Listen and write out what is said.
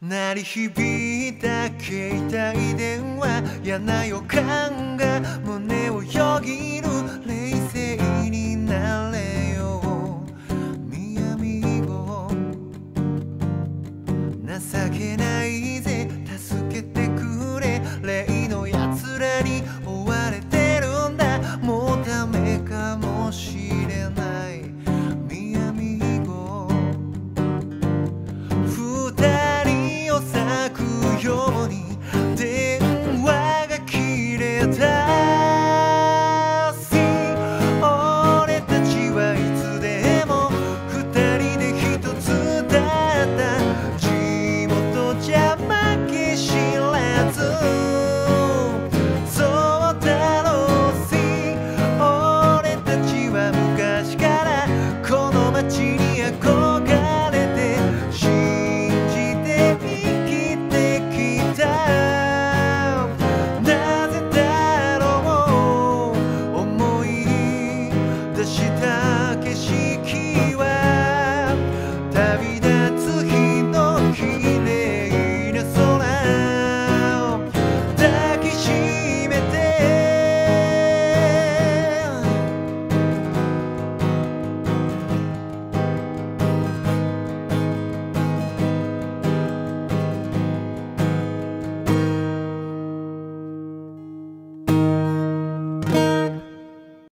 鳴り響いた携帯電話嫌な予感が胸をよぎる冷静になれよ。南を情けない